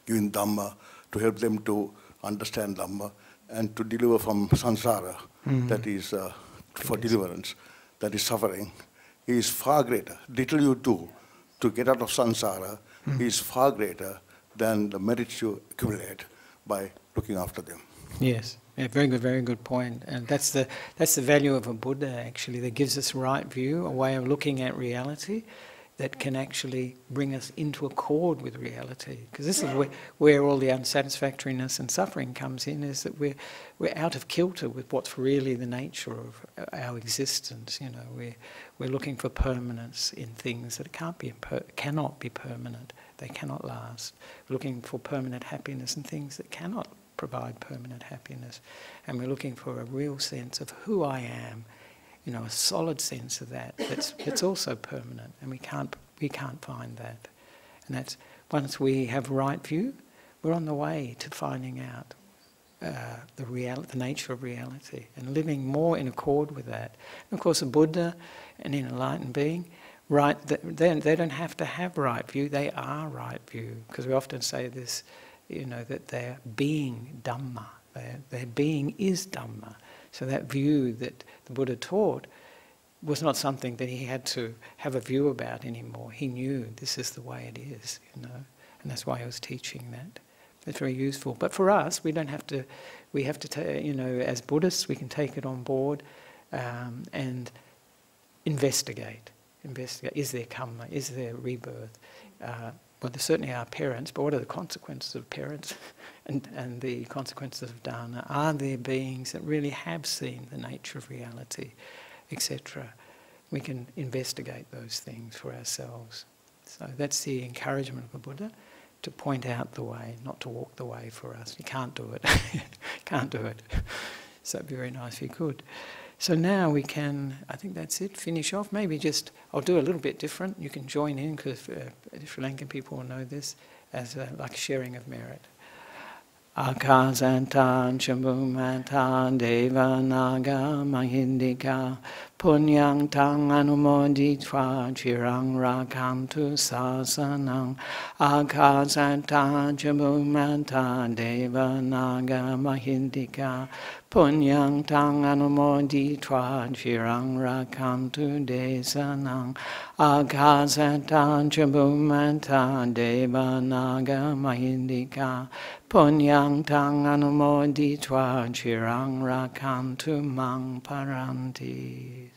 giving Dhamma to help them to understand Dhamma and to deliver from samsara, that is uh, for deliverance, that is suffering, is far greater. Little you do to get out of samsara is far greater than the merits you accumulate by looking after them. Yes, yeah, very good, very good point. And that's the that's the value of a Buddha actually. That gives us right view, a way of looking at reality, that can actually bring us into accord with reality. Because this is where, where all the unsatisfactoriness and suffering comes in. Is that we're we're out of kilter with what's really the nature of uh, our existence. You know, we're we're looking for permanence in things that can't be cannot be permanent. They cannot last. We're looking for permanent happiness in things that cannot provide permanent happiness. And we're looking for a real sense of who I am, you know, a solid sense of that that's, that's also permanent. And we can't, we can't find that. And that's once we have right view, we're on the way to finding out uh, the, real, the nature of reality and living more in accord with that. And of course, a Buddha an enlightened being, right, th- they, they don't have to have right view, they are right view. Because we often say this, you know, that their being Dhamma, their, their being is Dhamma. So that view that the Buddha taught was not something that he had to have a view about anymore. He knew this is the way it is, you know, and that's why he was teaching that. It's very useful. But for us, we don't have to. We have to, you know, as Buddhists, we can take it on board um, and investigate. Investigate. Is there karma? Is there rebirth? Uh, well, there certainly are parents, but what are the consequences of parents <laughs> and, and the consequences of dana? Are there beings that really have seen the nature of reality, etc.? We can investigate those things for ourselves. So that's the encouragement of the Buddha to point out the way, not to walk the way for us. You can't do it. <laughs> can't do it. <laughs> So it'd be very nice if you could. So now we can, I think that's it, finish off. Maybe just, I'll do a little bit different. You can join in because uh, Sri Lankan people will know this as uh, a, like sharing of merit. Akazantan Shambumantan Deva Naga Mahindika Punyang Tang Anumoditva Chirang Rakantu Sasanang Akazantan Shambumantan Deva Naga Mahindika Punyang tang anumodi tran shirang rakam tu de sanang. Akasatan chabumantan devanaga mahindika. Punyang tang anumodi chirang shirang rakam tu mang paranti.